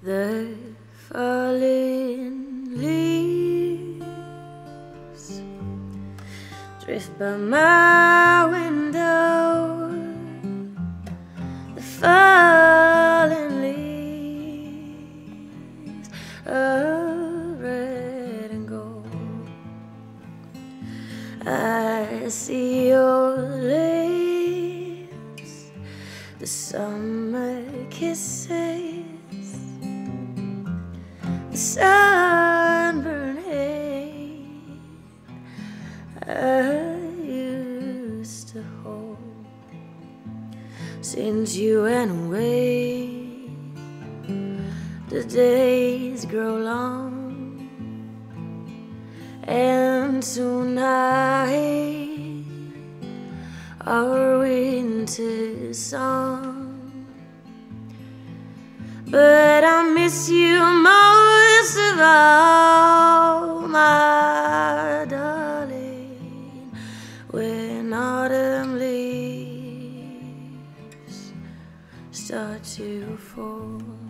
The falling leaves drift by my window. The falling leaves of red and gold. I see your lips, the summer kisses sunburned head I used to hold since you went away. The days grow long, and tonight our winter song. But when autumn leaves start to fall.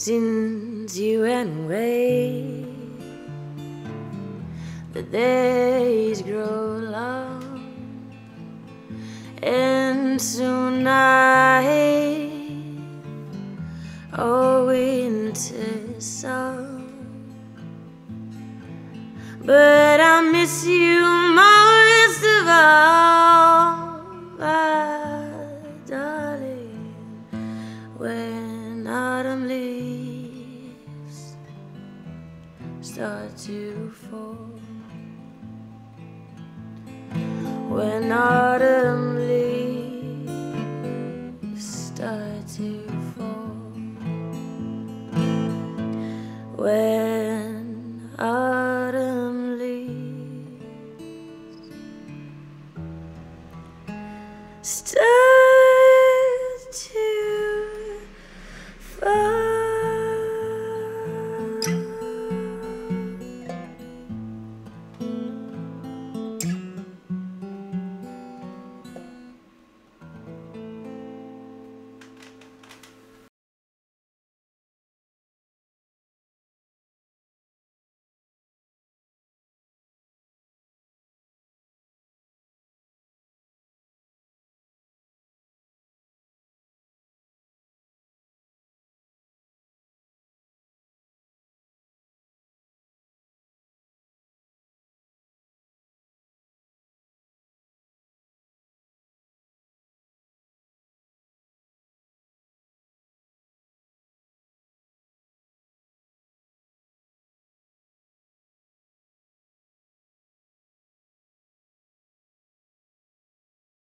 Since you went away. The days grow long, and soon tonight, oh winter song. But I miss you start to fall. When autumn leaves start to fall. When autumn leaves start